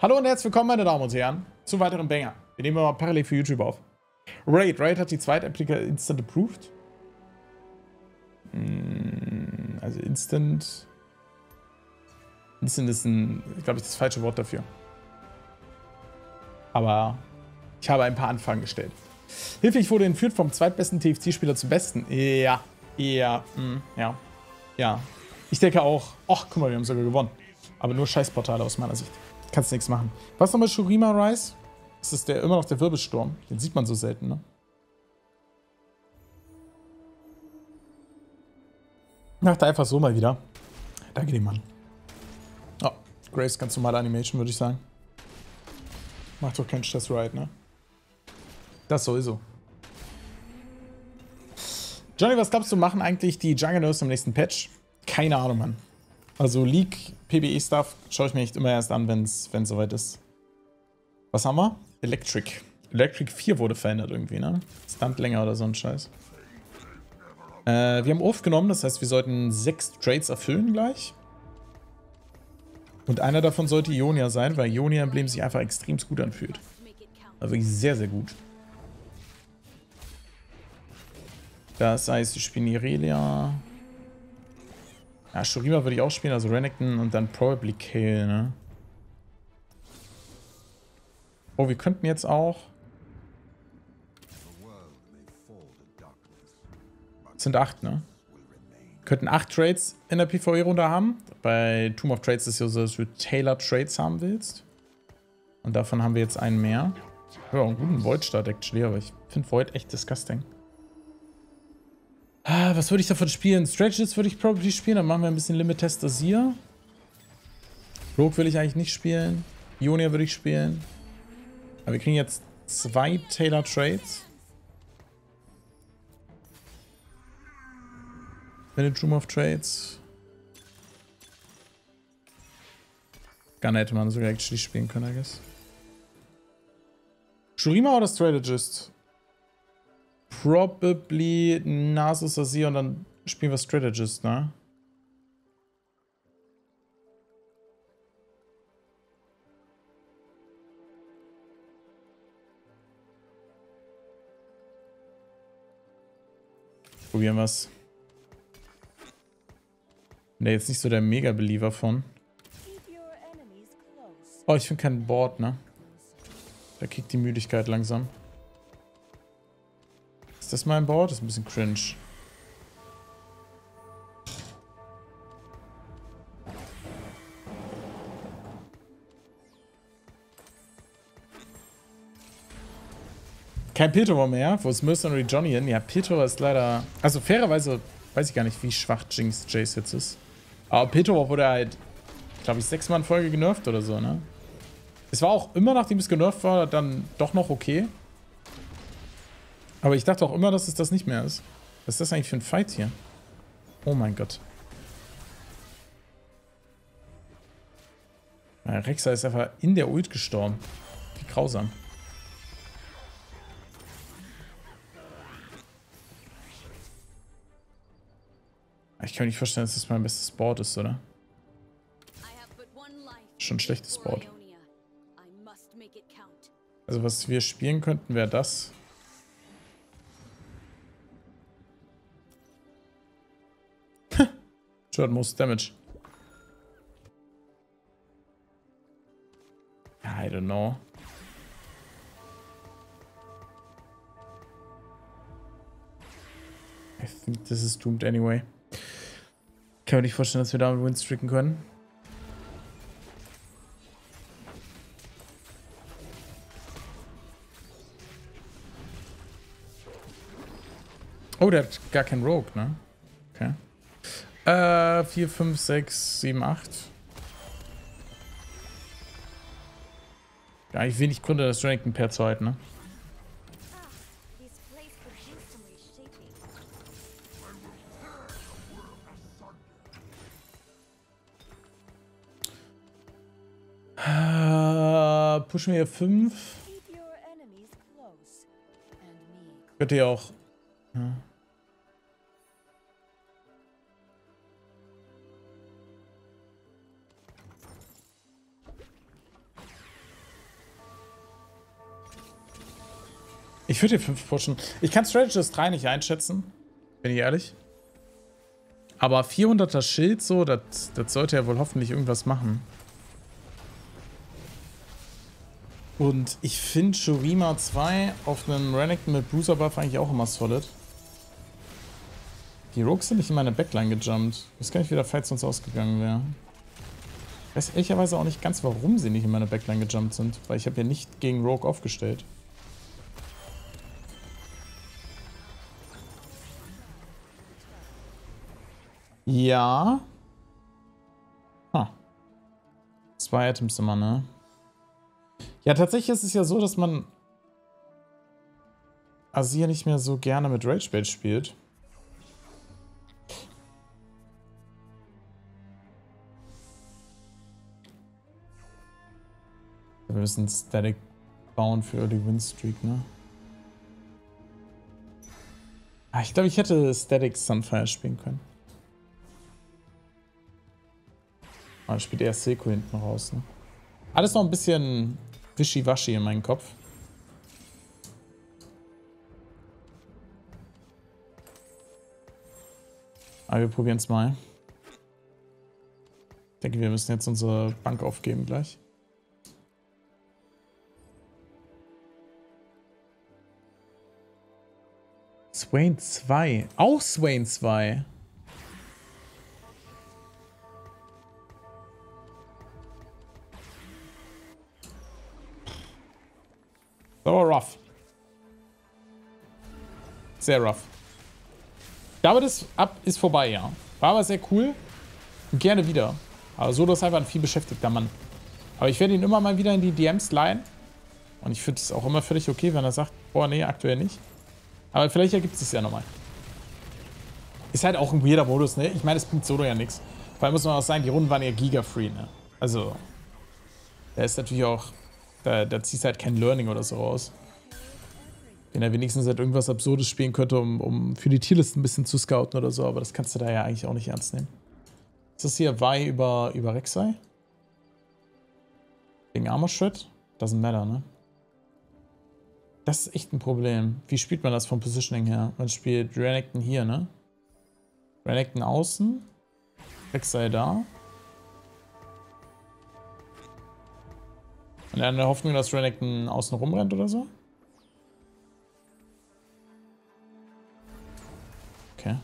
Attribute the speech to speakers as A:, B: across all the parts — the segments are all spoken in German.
A: Hallo und herzlich willkommen, meine Damen und Herren, zu weiteren Banger. Wir nehmen mal parallel für YouTube auf. Raid. Raid hat die zweite Applika Instant approved. Hm, also Instant. Instant ist ein, glaube ich, das falsche Wort dafür. Aber ich habe ein paar Anfragen gestellt. Hilfe, ich wurde entführt vom zweitbesten TFC-Spieler zum besten. Ja, ja, mh, ja, ja. Ich denke auch, ach, guck mal, wir haben sogar gewonnen. Aber nur Scheißportale aus meiner Sicht. Kannst nichts machen. Was nochmal Shurima Rise? Das ist der, immer noch der Wirbelsturm. Den sieht man so selten, ne? Macht einfach so mal wieder. Danke dem Mann. Oh, Grace, ganz normale Animation, würde ich sagen. Macht doch keinen Stress, right, ne? Das sowieso. Johnny, was glaubst du, machen eigentlich die Juggernautes im nächsten Patch? Keine Ahnung, Mann. Also League, PBE-Stuff schaue ich mir echt immer erst an, wenn es soweit ist. Was haben wir? Electric. Electric 4 wurde verändert irgendwie, ne? Stunt länger oder so ein Scheiß. Äh, wir haben Off genommen, das heißt, wir sollten sechs Trades erfüllen gleich. Und einer davon sollte Ionia sein, weil Ionia-Emblem sich einfach extrem gut anfühlt. Also wirklich sehr, sehr gut. Das heißt, wir spielen Irelia. Ja, Shurima würde ich auch spielen, also Renekton und dann probably Kale, ne? Oh, wir könnten jetzt auch... Das sind acht, ne? Wir könnten acht Trades in der PvE-Runde haben. Bei Tomb of Trades ist ja so, dass du Taylor Trades haben willst. Und davon haben wir jetzt einen mehr. Ja, einen guten Void-Start actually, aber ich finde Void echt disgusting. Ah, was würde ich davon spielen? Strategist würde ich probably spielen. Dann machen wir ein bisschen Limit Test Azir. Rogue will ich eigentlich nicht spielen. Ionia würde ich spielen. Aber wir kriegen jetzt zwei Taylor Trades. Management of Trades. Gunner hätte man sogar actually spielen können, I guess. Shurima oder Strategist? Probably Nasus Azir und dann spielen wir Strategist, ne? Probieren wir es. Bin da jetzt nicht so der Mega-Believer von. Oh, ich finde kein Board, ne? Da kickt die Müdigkeit langsam. Ist das mein Board? Das ist ein bisschen cringe. Kein Piltover mehr. Wo ist Mercenary Johnny hin? Ja, Piltover ist leider... Also fairerweise weiß ich gar nicht, wie schwach Jinx Jace jetzt ist. Aber Piltover wurde halt, glaube ich, sechsmal in Folge genervt oder so, ne? Es war auch immer, nachdem es genervt war, dann doch noch okay. Aber ich dachte auch immer, dass es das nicht mehr ist. Was ist das eigentlich für ein Fight hier? Oh mein Gott. Ja, Rexa ist einfach in der Ult gestorben. Wie grausam. Ich kann mir nicht vorstellen, dass das mein bestes Board ist, oder? Schon ein schlechtes Board. Also was wir spielen könnten, wäre das. Short most damage. I don't know. I think this is doomed anyway. Kann mir nicht vorstellen, dass wir damit winstreaken können. Oh, der hat gar keinen Rogue, ne? Äh, 4, 5, 6, 7, 8. Ja, ich wenig Gründe, das Pair zu halten, ne? Äh, pushen wir hier 5. Könnt ihr auch. Ja. Ich würde hier 5 pushen. Ich kann Strategist 3 nicht einschätzen. Bin ich ehrlich. Aber 400er Schild so, das sollte ja wohl hoffentlich irgendwas machen. Und ich finde Shurima 2 auf einem Renekton mit Bruiser Buff eigentlich auch immer solid. Die Rogues sind nicht in meine Backline gejumpt. Ich weiß gar nicht, wie der Fight sonst ausgegangen wäre. Ich weiß ehrlicherweise auch nicht ganz, warum sie nicht in meine Backline gejumpt sind. Weil ich habe ja nicht gegen Rogue aufgestellt. Ja. Ah. Zwei Items immer, ne? Ja, tatsächlich ist es ja so, dass man Azir nicht mehr so gerne mit Ragebait spielt. Wir müssen Static bauen für Early Win Streak, ne? Ah, ich glaube, ich hätte Static Sunfire spielen können. Dann spielt eher Seko hinten raus, ne? Alles noch ein bisschen wischiwaschi in meinem Kopf. Aber wir probieren es mal. Ich denke, wir müssen jetzt unsere Bank aufgeben gleich. Swain 2. Auch Swain 2. War rough. Sehr rough. Ich glaube, das ab ist vorbei, ja. War aber sehr cool. Gerne wieder. Aber so ist einfach ein viel beschäftigter Mann. Aber ich werde ihn immer mal wieder in die DMs leihen. Und ich finde es auch immer völlig okay, wenn er sagt, boah, nee, aktuell nicht. Aber vielleicht ergibt es sich ja nochmal. Ist halt auch ein weirder Modus, ne? Ich meine, es bringt Solo ja nichts. Vor allem muss man auch sagen, die Runden waren ja giga-free, ne? Also, der ist natürlich auch da, da ziehst du halt kein Learning oder so raus. Wenn er wenigstens halt irgendwas Absurdes spielen könnte, um, um für die Tierlist ein bisschen zu scouten oder so, aber das kannst du da ja eigentlich auch nicht ernst nehmen. Ist das hier Vi über, über Rek'Sai? Wegen Armor Shred? Doesn't matter, ne? Das ist echt ein Problem. Wie spielt man das vom Positioning her? Man spielt Renekton hier, ne? Renekton außen. Rek'Sai da. In der Hoffnung, dass Renekton außen rumrennt oder so? Okay.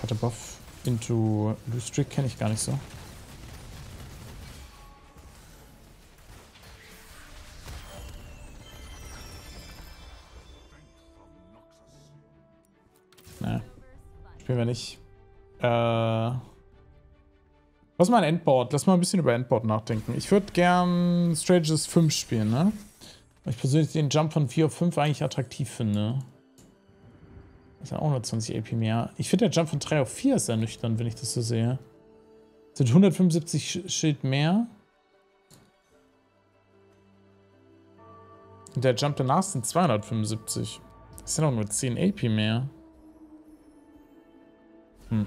A: Cut a buff into Lustrick kenne ich gar nicht so. Ne. Spielen wir nicht. Äh. Lass mal ein Endboard. Lass mal ein bisschen über Endboard nachdenken. Ich würde gern Strategist 5 spielen, ne? Weil ich persönlich den Jump von 4 auf 5 eigentlich attraktiv finde. Ist ja auch nur 20 AP mehr. Ich finde der Jump von 3 auf 4 ist ernüchternd, wenn ich das so sehe. Das sind 175 Schild mehr. Und der Jump danach sind 275. Das sind auch nur 10 AP mehr. Hm.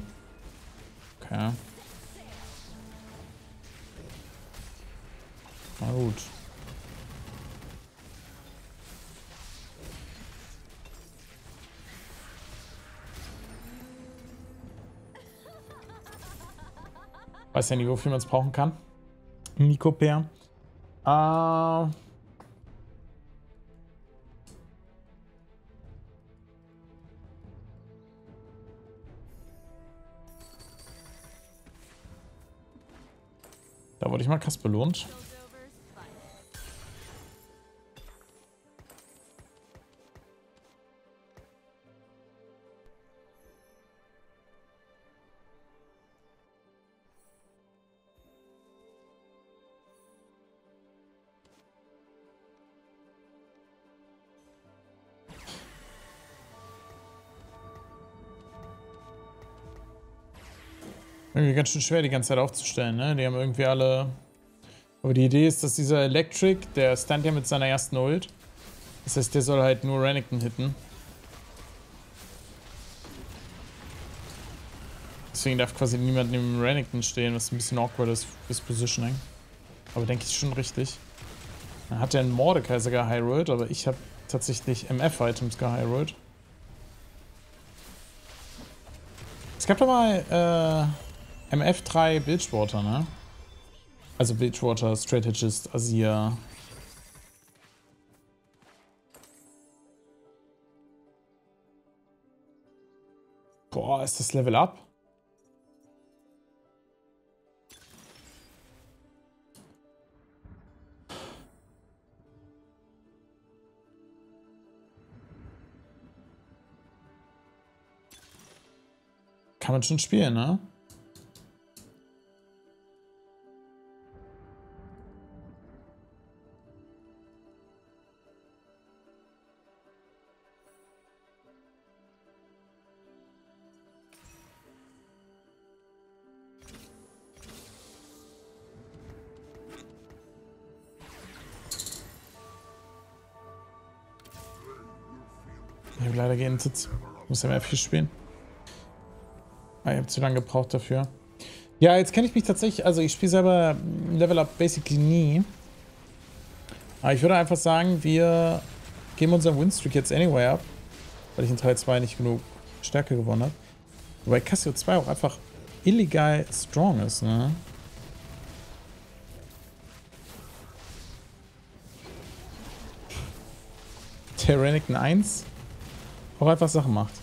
A: Okay. Na gut. Weiß ja nicht, wofür man es brauchen kann. Nico Äh. Da wurde ich mal krass belohnt. Irgendwie ganz schön schwer, die ganze Zeit aufzustellen, ne? Die haben irgendwie alle... Aber die Idee ist, dass dieser Electric, der stand ja mit seiner ersten Ult. Das heißt, der soll halt nur Renekton hitten. Deswegen darf quasi niemand neben Renekton stehen, was ein bisschen awkward ist fürs Positioning. Aber denke ich schon richtig. Dann hat der einen Mordekaiser Road, aber ich habe tatsächlich MF-Items gehyrollt. Es gab doch mal äh, MF3 Bilgewater, ne? Also Bilgewater, Strategist, Azir. Boah, ist das Level Up? Kann man schon spielen, ne? Ich habe leider gehen Sitz. Muss ja mehr viel spielen. Ah, ich habe zu lange gebraucht dafür. Ja, jetzt kenne ich mich tatsächlich, also ich spiele selber Level Up basically nie. Aber ich würde einfach sagen, wir geben unseren Winstreak jetzt anyway ab. Weil ich in Teil 2 nicht genug Stärke gewonnen habe. Wobei Cassio 2 auch einfach illegal strong ist, ne? Tyrannic 1 auch einfach Sachen macht.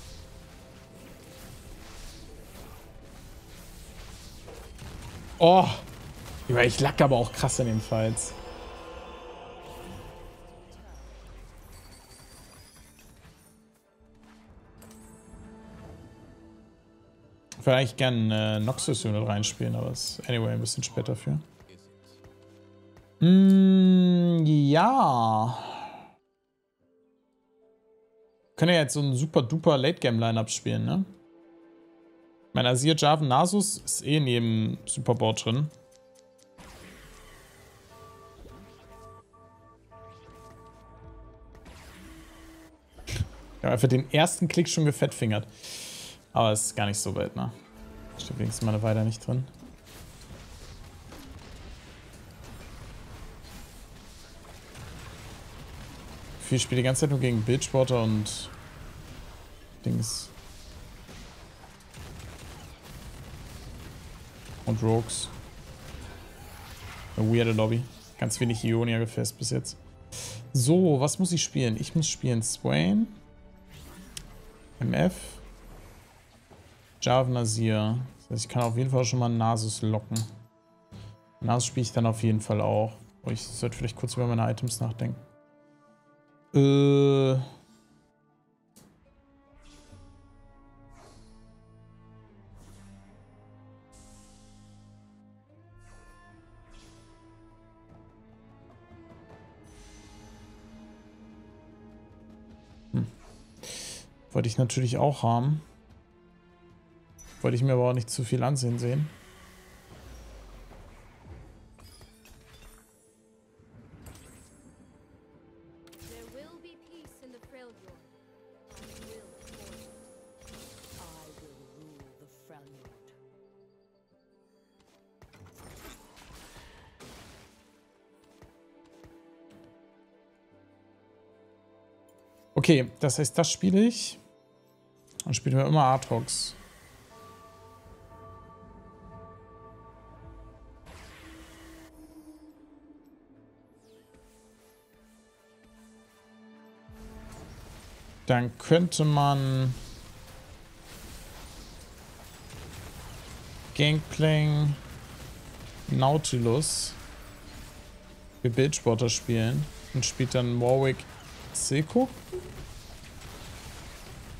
A: Oh. Ich lag aber auch krass in den Fights. Ich würde eigentlich gerne äh, Noxus Unit reinspielen, aber es ist anyway ein bisschen später für. Mm, ja. Können ja jetzt so ein super duper Late Game Lineup spielen, ne? Mein Azir, Jarvan, Nasus ist eh jedem Superboard drin. Ich habe einfach den ersten Klick schon gefettfingert. Aber es ist gar nicht so weit, ne? Steht wenigstens mal eine Weile nicht drin. Ich spiele die ganze Zeit nur gegen Bildsporter und Dings. Und Rogues. Eine weirde Lobby. Ganz wenig Ionia gefasst bis jetzt. So, was muss ich spielen? Ich muss spielen Swain. MF. Jarvan Nazir. Das heißt, ich kann auf jeden Fall schon mal Nasus locken. Nasus spiele ich dann auf jeden Fall auch. Ich sollte vielleicht kurz über meine Items nachdenken. Äh... Wollte ich natürlich auch haben. Wollte ich mir aber auch nicht zu viel ansehen sehen. Okay, das heißt, das spiele ich. Dann spielen wir immer Artox. Dann könnte man Gangplank Nautilus für Bildsporter spielen und spielt dann Warwick Seco.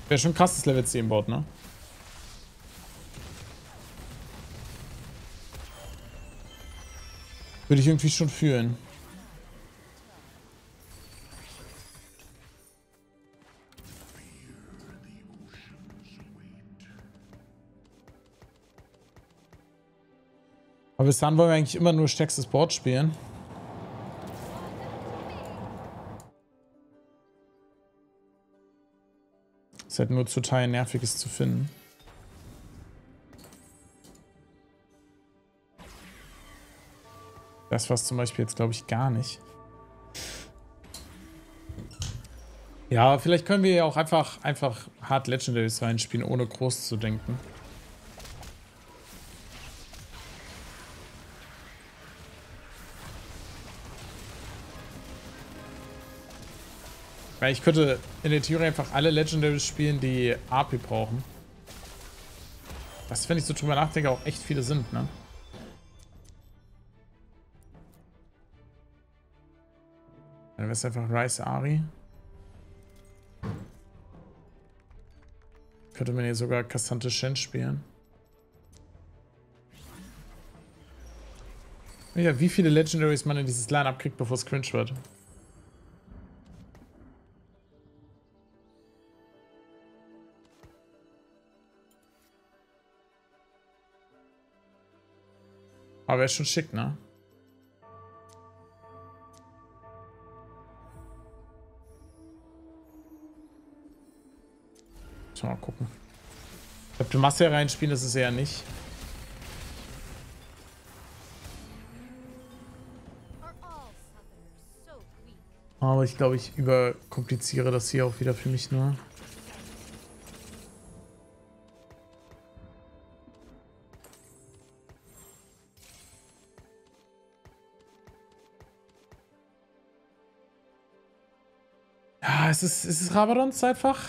A: Wäre schon krass, das Level 10 baut, ne? Würde ich irgendwie schon fühlen. Aber bis dann wollen wir eigentlich immer nur stärkstes Board spielen. Ist halt nur total nerviges zu finden. Das war zum Beispiel jetzt, glaube ich, gar nicht. Ja, vielleicht können wir ja auch einfach, einfach Hard Legendaries reinspielen, ohne groß zu denken. Weil ich könnte in der Theorie einfach alle Legendaries spielen, die AP brauchen. Was, wenn ich so drüber nachdenke, auch echt viele sind, ne? Dann wäre es einfach Rice Ari. Könnte man hier sogar Cassante Shen spielen. Ja, wie viele Legendaries man in dieses Line-Up kriegt, bevor es cringe wird. Aber ist schon schick, ne? Mal gucken. Ich glaube, Demacia reinspielen, das ist eher nicht. Aber ich glaube, ich überkompliziere das hier auch wieder für mich nur. Es ist, es ist Rabadons einfach.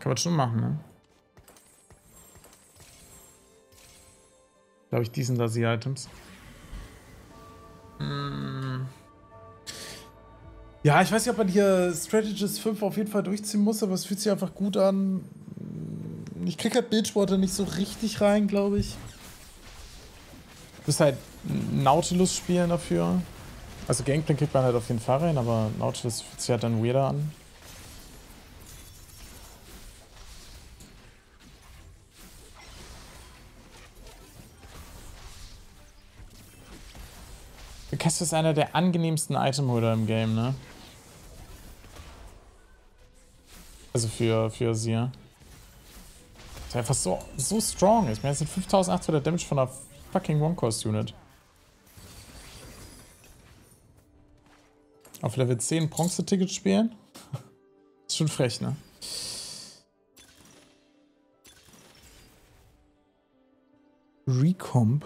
A: Kann man schon machen, ne? Glaube ich, die sind da die Items. Hm. Ja, ich weiß nicht, ob man hier Strategist 5 auf jeden Fall durchziehen muss, aber es fühlt sich einfach gut an. Ich krieg halt Bildsporte nicht so richtig rein, glaube ich. Du musst halt Nautilus spielen dafür. Also Gangplank kriegt man halt auf jeden Fall rein, aber Nautilus fühlt sich halt dann weirder an. Cass ist einer der angenehmsten Itemholder im Game, ne? Also für, für Sia. Ist einfach so, so strong. Ich meine, es sind 5800 Damage von einer fucking One-Cost-Unit. Auf Level 10 Bronze-Ticket spielen? ist schon frech, ne? Recomp.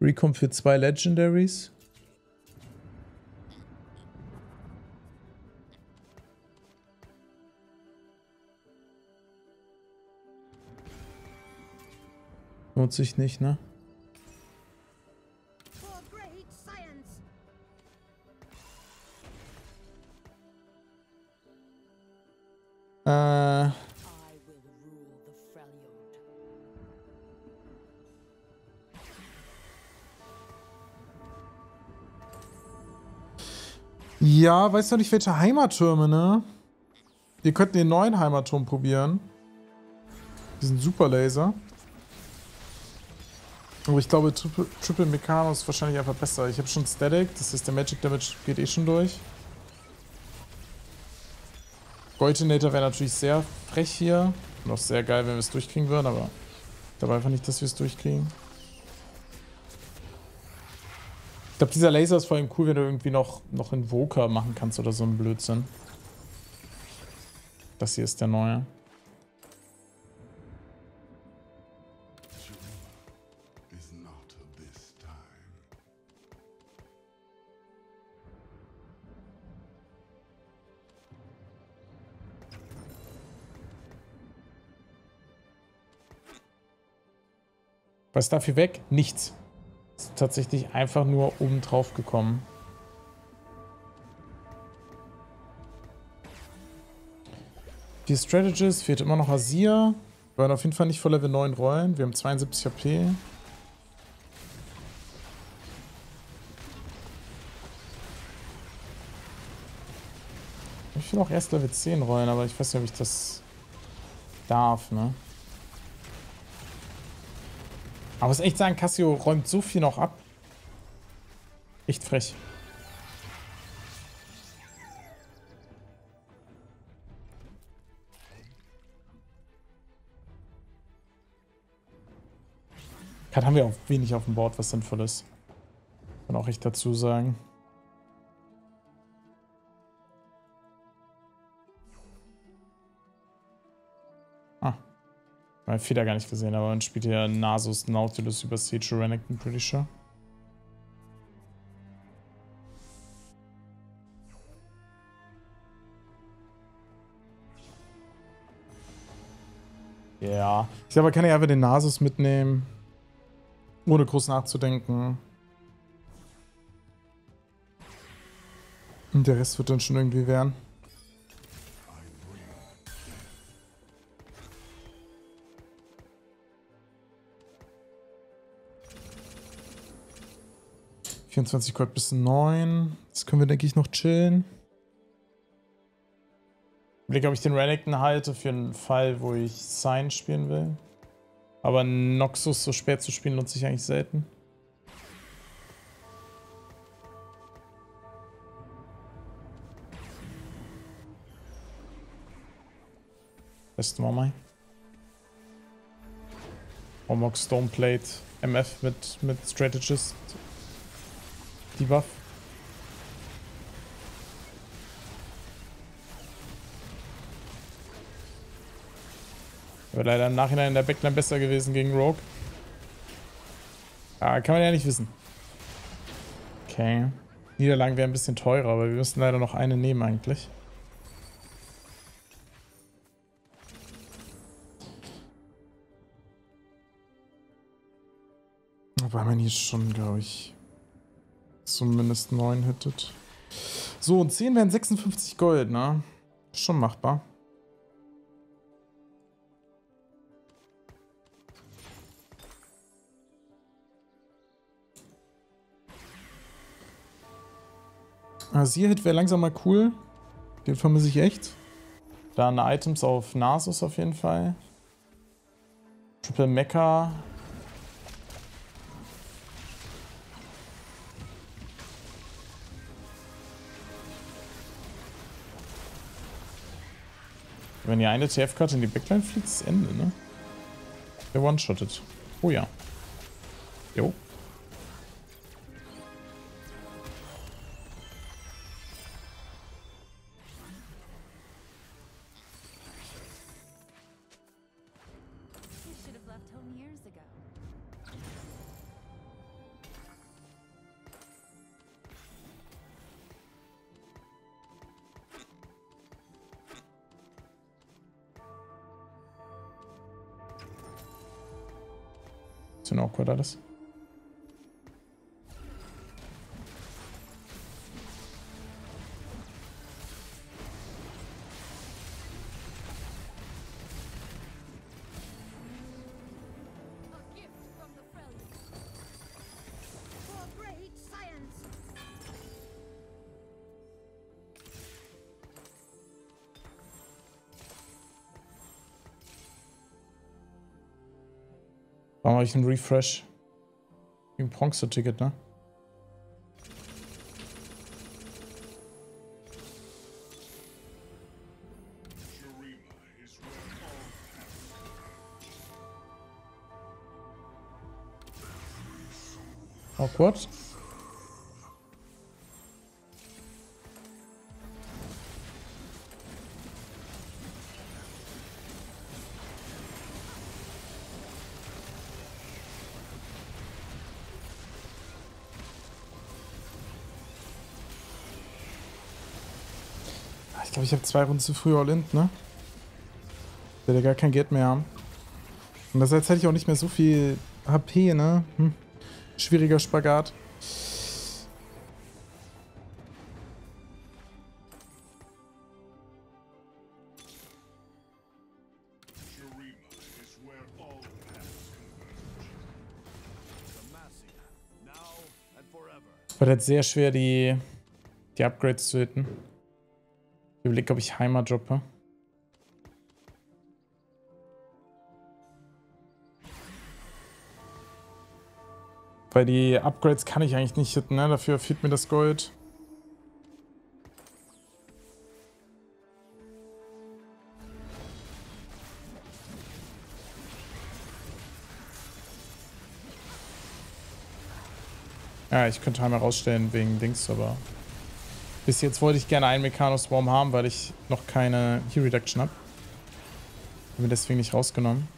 A: Recomp für zwei Legendaries. Lohnt sich nicht, ne? Äh... Ja, weißt du nicht, welche Heimattürme, ne? Wir könnten den neuen Heimatturm probieren. Diesen Superlaser. Aber ich glaube, Triple, Triple Meccano ist wahrscheinlich einfach besser. Ich habe schon Static, das ist der Magic Damage geht eh schon durch. Goldinator wäre natürlich sehr frech hier. Auch sehr geil, wenn wir es durchkriegen würden, aber ich glaube einfach nicht, dass wir es durchkriegen. Ich glaube, dieser Laser ist vor allem cool, wenn du irgendwie noch, noch Invoker machen kannst oder so ein Blödsinn. Das hier ist der neue. Was ist dafür weg? Nichts ist tatsächlich einfach nur oben drauf gekommen. Die Strategist fehlt immer noch Azir. Wir wollen auf jeden Fall nicht vor Level 9 rollen. Wir haben 72 HP. Ich will auch erst Level 10 rollen, aber ich weiß nicht, ob ich das darf, ne? Aber muss echt sagen, Cassio räumt so viel noch ab. Echt frech. Gerade haben wir auch wenig auf dem Board, was sinnvoll ist. Kann auch echt dazu sagen. Mein Feder gar nicht gesehen, aber man spielt hier Nasus Nautilus über Siege Renekton, pretty sure. Ja. Ich glaube, kann ja einfach den Nasus mitnehmen. Ohne groß nachzudenken. Und der Rest wird dann schon irgendwie werden. ...24 Gold bis 9. Das können wir, denke ich, noch chillen. Blick, ob ich den Renekton halte für einen Fall, wo ich Sign spielen will. Aber Noxus so spät zu spielen nutze ich eigentlich selten. Testen wir mal. Omok Stoneplate MF mit, mit Strategist. Debuff. Wäre leider im Nachhinein in der Backline besser gewesen gegen Rogue. Ah, kann man ja nicht wissen. Okay. Niederlagen wären ein bisschen teurer, aber wir müssen leider noch eine nehmen eigentlich. Weil man hier schon, glaube ich, zumindest 9 hittet. So, und 10 wären 56 Gold, ne? Schon machbar. Rasierhit wäre langsam mal cool. Den vermisse ich echt. Dann Items auf Nasus auf jeden Fall. Triple Mecha. Wenn ihr eine TF-Karte in die Backline fliegt, ist Ende, ne? Der one-shottet. Oh ja. Jo. Bisschen awkward alles. Habe ich einen Refresh? Wie ein Bronze-Ticket, ne? Awkward. Ich glaube, ich habe zwei Runden zu früh All-In, ne? Ich werde gar kein Geld mehr haben. Und das heißt, hätte ich auch nicht mehr so viel HP, ne? Hm. Schwieriger Spagat. Wird jetzt sehr schwer, die, die Upgrades zu hitten. Ich überlege, ob ich Heimat droppe. Weil die Upgrades kann ich eigentlich nicht hitten, ne? Dafür fehlt mir das Gold. Ja, ich könnte Heimer rausstellen wegen Dings, aber bis jetzt wollte ich gerne einen Mechanoswarm haben, weil ich noch keine Heal Reduction habe. Habe mir deswegen nicht rausgenommen.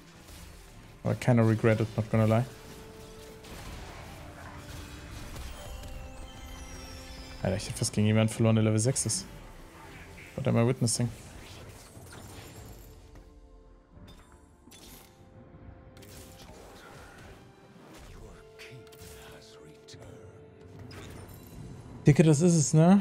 A: Aber keiner regretted, not gonna lie. Alter, ich hätte fast gegen jemanden verloren, der Level 6 ist. What am I witnessing? Dicke, das ist es, ne?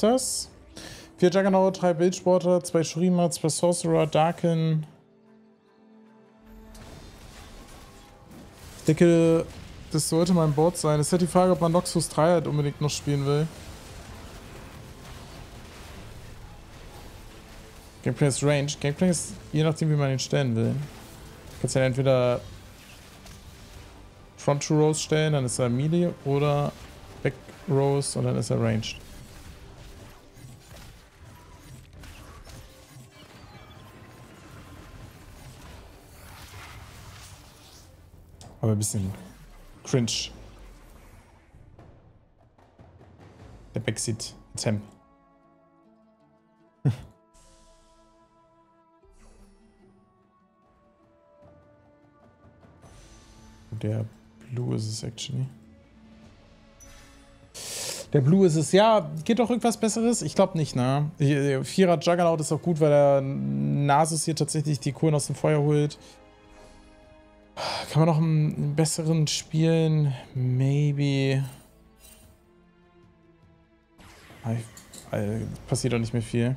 A: Ist das? Vier Juggernaut, drei Bildsporter, zwei Shurima, zwei Sorcerer, Darken. Ich denke, das sollte mein Board sein. Es ist halt die Frage, ob man Noxus 3 halt unbedingt noch spielen will. Gameplay ist Range. Gameplay ist je nachdem, wie man ihn stellen will. Du kannst ja entweder Front to Rose stellen, dann ist er Melee, oder Back Rose und dann ist er Ranged. Aber ein bisschen cringe. Der Backseat Temp. Der Blue ist es actually. Der Blue ist es. Ja, geht doch irgendwas Besseres? Ich glaube nicht, ne? Vierer Juggernaut ist auch gut, weil der Nasus hier tatsächlich die Kohlen aus dem Feuer holt. Kann man noch einen besseren spielen? Maybe. Passiert doch nicht mehr viel.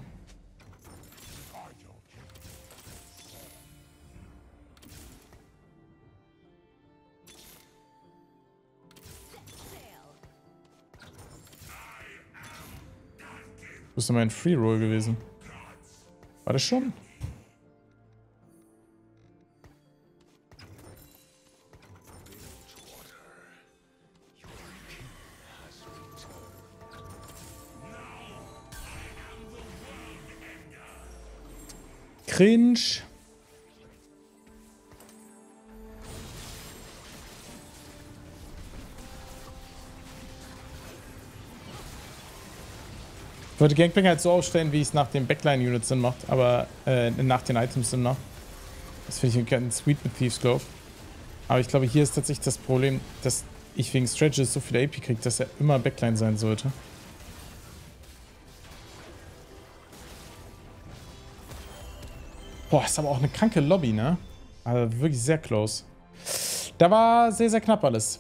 A: Das ist mein Free Roll gewesen. War das schon? Cringe. Ich wollte Gangplank halt so aufstellen, wie es nach dem Backline-Unit Sinn macht, aber äh, nach den Items Sinn macht. Das finde ich ganz sweet mit Thieves Glove. Aber ich glaube, hier ist tatsächlich das Problem, dass ich wegen Stretches so viel AP kriege, dass er immer Backline sein sollte. Boah, ist aber auch eine kranke Lobby, ne? Also wirklich sehr close. Da war sehr, sehr knapp alles.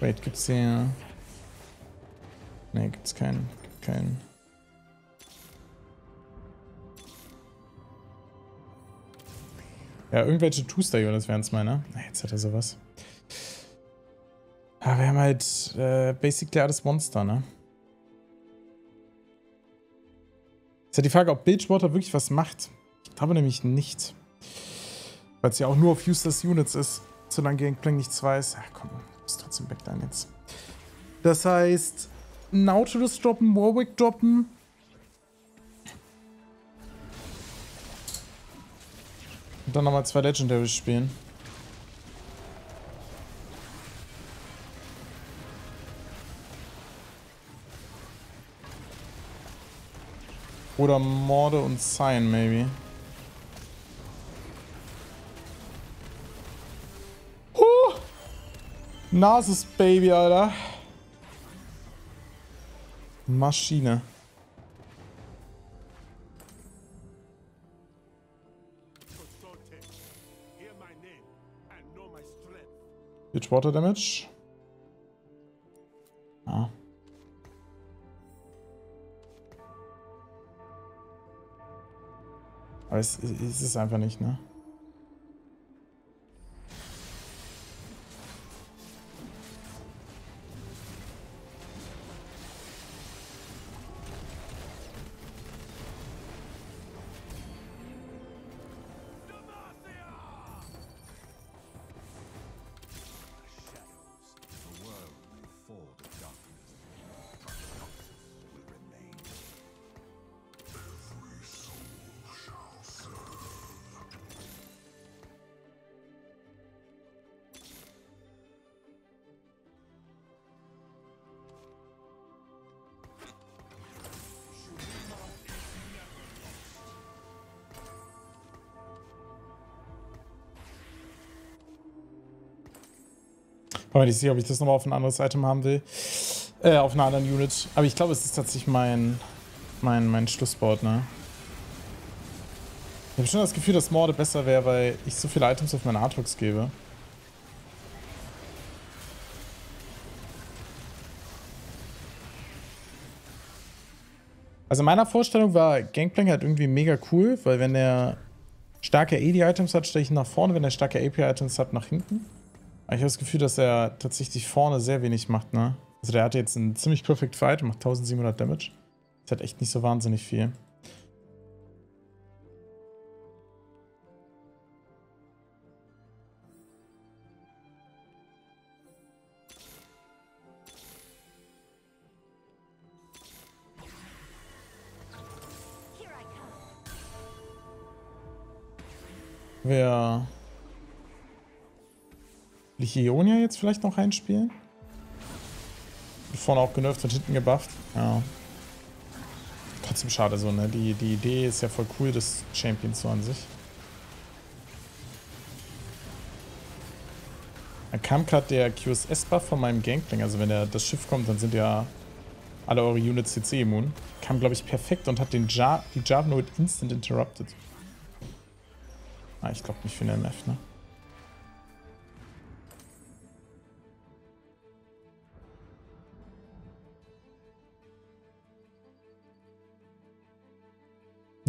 A: Wait, gibt's hier... Ne, gibt's keinen. Gibt keinen. Ja, irgendwelche Two-Star-Units wären es mal, ne? Na, jetzt hat er sowas. Ja, wir haben halt äh, basically alles Monster, ne? Ist ja die Frage, ob Bilgewater wirklich was macht. Ich glaube nämlich nicht. Weil es ja auch nur auf Useless Units ist. Solange Gangplank nichts weiß. Ach komm, muss trotzdem Backline jetzt. Das heißt, Nautilus droppen, Warwick droppen. Und dann nochmal zwei Legendaries spielen. Oder Morde und Sign, maybe. Huh! Nasus Baby, Alter. Maschine. Huge Water Damage. Aber es, es ist einfach nicht, ne? Aber ich sehe, ob ich das nochmal auf ein anderes Item haben will. Äh, auf einer anderen Unit. Aber ich glaube, es ist tatsächlich mein, mein, mein Schlussboard, ne? Ich habe schon das Gefühl, dass Morde besser wäre, weil ich so viele Items auf meine Artworks gebe. Also in meiner Vorstellung war Gangplank halt irgendwie mega cool, weil wenn er starke AD-Items hat, stelle ich ihn nach vorne, wenn er starke AP-Items hat, nach hinten. Ich habe das Gefühl, dass er tatsächlich vorne sehr wenig macht, ne? Also der hat jetzt einen ziemlich perfect Fight und macht 1700 Damage. Das hat echt nicht so wahnsinnig viel. Wer Lichionia jetzt vielleicht noch einspielen? Vorne auch genervt und hinten gebufft. Ja. Trotzdem schade so, ne? Die, die Idee ist ja voll cool des Champions so an sich. Dann kam gerade der QSS-Buff von meinem Gangplank. Also wenn der, das Schiff kommt, dann sind ja alle eure Units CC immun. Kam, glaube ich, perfekt und hat den Jar die Jarv-Node instant interrupted. Ah, ich glaube nicht für eine MF, ne?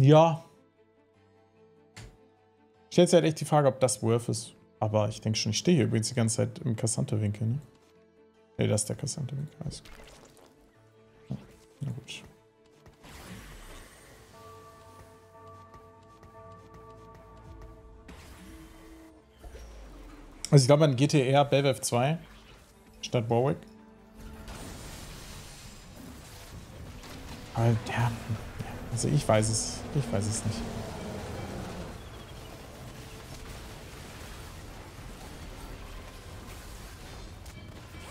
A: Ja. Stellt sich halt echt die Frage, ob das worth ist. Aber ich denke schon, ich stehe hier übrigens die ganze Zeit im Cassante-Winkel, ne? Ne, das ist der Cassante-Winkel. Alles gut. Na gut. Also ich glaube an GTR Belvev 2 statt Warwick. Ja, also ich weiß es. Ich weiß es nicht.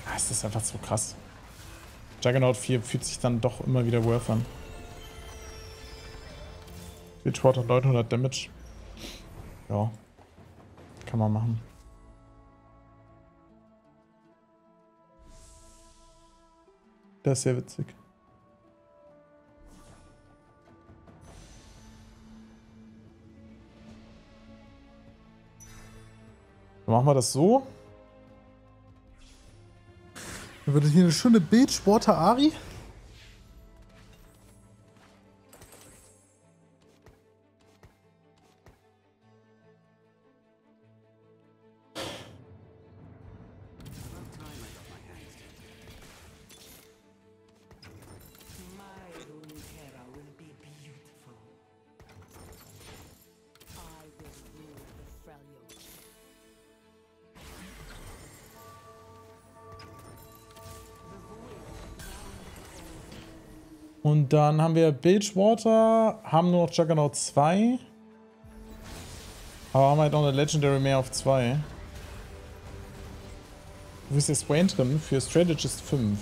A: Ah, es ist einfach so krass. Juggernaut 4 fühlt sich dann doch immer wieder worth an. Witchwater 900 Damage. Ja. Kann man machen. Das ist sehr witzig. Machen wir das so. Dann wird hier eine schöne Bildsporter Ari. Und dann haben wir Bilgewater, haben nur noch Juggernaut 2. Aber haben halt noch eine Legendary mehr auf 2. Wo ist der Swain drin? Für Strategist 5.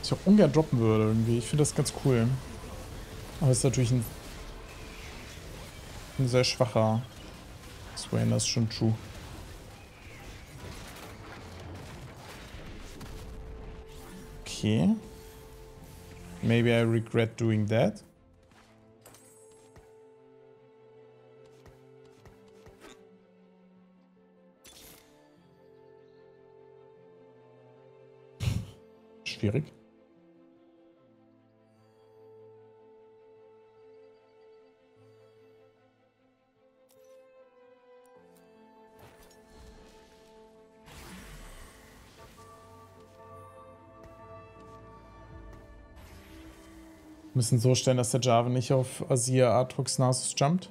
A: Was ich auch ungern droppen würde irgendwie. Ich finde das ganz cool. Aber ist natürlich ein, ein sehr schwacher Swain, das ist schon true. Okay. Maybe I regret doing that. Schwierig. Müssen so stellen, dass der Java nicht auf Azir Atrox Nasus jumpt.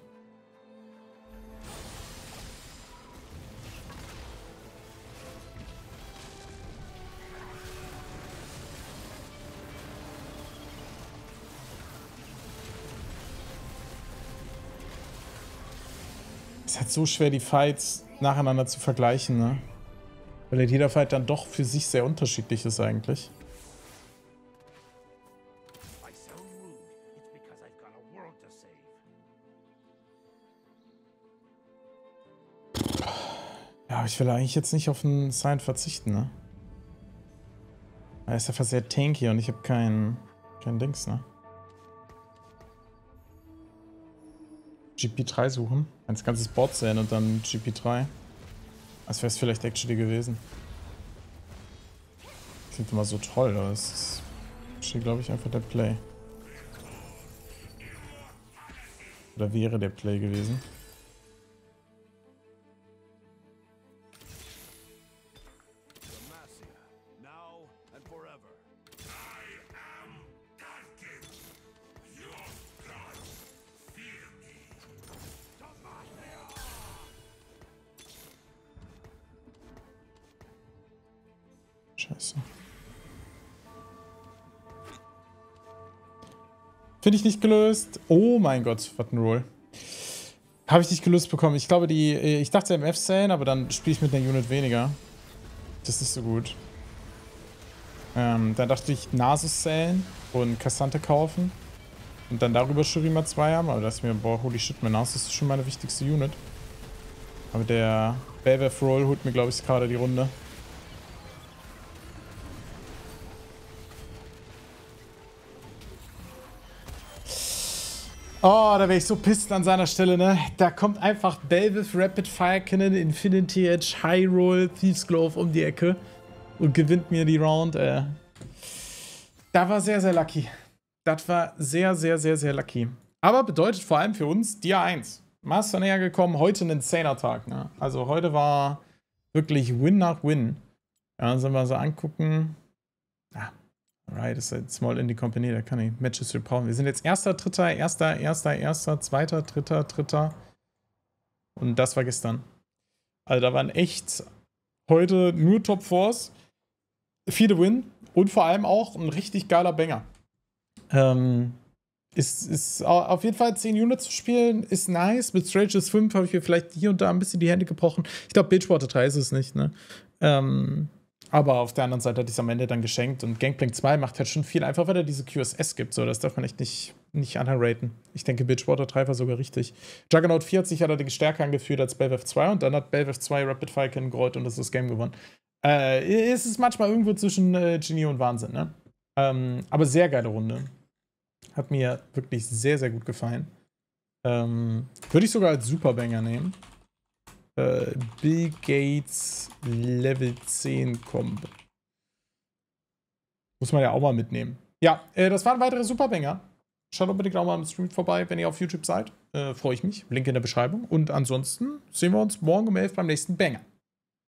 A: Es ist halt so schwer, die Fights nacheinander zu vergleichen, ne? Weil jeder Fight dann doch für sich sehr unterschiedlich ist eigentlich. Ich will eigentlich jetzt nicht auf den Sign verzichten, ne? Er ist einfach sehr tanky und ich habe kein, kein Dings, ne? GP3 suchen. Ein ganzes Board sehen und dann GP3. Das wäre es vielleicht actually gewesen. Klingt immer so toll, aber es ist, glaube ich, einfach der Play. Oder wäre der Play gewesen. Scheiße. Finde ich nicht gelöst. Oh mein Gott, was ein Roll. Habe ich nicht gelöst bekommen. Ich glaube, die. Ich dachte MF zählen, aber dann spiele ich mit einer Unit weniger. Das ist nicht so gut. Ähm, dann dachte ich Nasus zählen und Cassante kaufen. Und dann darüber Shurima 2 haben. Aber das ist mir, boah, holy shit, mein Nasus ist schon meine wichtigste Unit. Aber der Belveth Roll holt mir, glaube ich, gerade die Runde. Oh, da wäre ich so pisst an seiner Stelle, ne? Da kommt einfach Belvis Rapid Fire Cannon, Infinity Edge, Roll, Thieves Glove um die Ecke und gewinnt mir die Round. Äh. Da war sehr, sehr lucky. Das war sehr, sehr, sehr, sehr lucky. Aber bedeutet vor allem für uns Dia 1. Master näher gekommen, heute ein insaner Tag. Ne? Also heute war wirklich Win nach Win. Ja, sollen wir so angucken. Ja, Right, ist halt Small Indie Company, da kann ich Matches rebrauchen. Wir sind jetzt erster, dritter, erster, erster, erster, zweiter, dritter, dritter. Und das war gestern. Also da waren echt heute nur Top Fours, viele Win und vor allem auch ein richtig geiler Banger. Ähm, ist, ist auf jeden Fall 10 Units zu spielen, ist nice. Mit Strages 5 habe ich mir vielleicht hier und da ein bisschen die Hände gebrochen. Ich glaube, Bitchwater 3 ist es nicht, ne? Ähm, aber auf der anderen Seite hat ich es am Ende dann geschenkt und Gangplank 2 macht halt schon viel, einfach weil er diese QSS gibt. So, das darf man echt nicht, nicht underraten. Ich denke, Bitchwater 3 war sogar richtig. Juggernaut 4 hat sich allerdings stärker angefühlt als Belveth 2 und dann hat Belveth 2 Rapid Fire gerollt und ist das Game gewonnen. Äh, es ist manchmal irgendwo zwischen äh, Genie und Wahnsinn, ne? Ähm, aber sehr geile Runde. Hat mir wirklich sehr, sehr gut gefallen. Ähm, Würde ich sogar als Superbanger nehmen. Äh, Bill Gates Level 10 Comp. Muss man ja auch mal mitnehmen. Ja, äh, das war ein weiterer Superbanger. Schaut unbedingt auch mal im Stream vorbei, wenn ihr auf YouTube seid. Äh, Freue ich mich. Link in der Beschreibung. Und ansonsten sehen wir uns morgen um 11 beim nächsten Banger.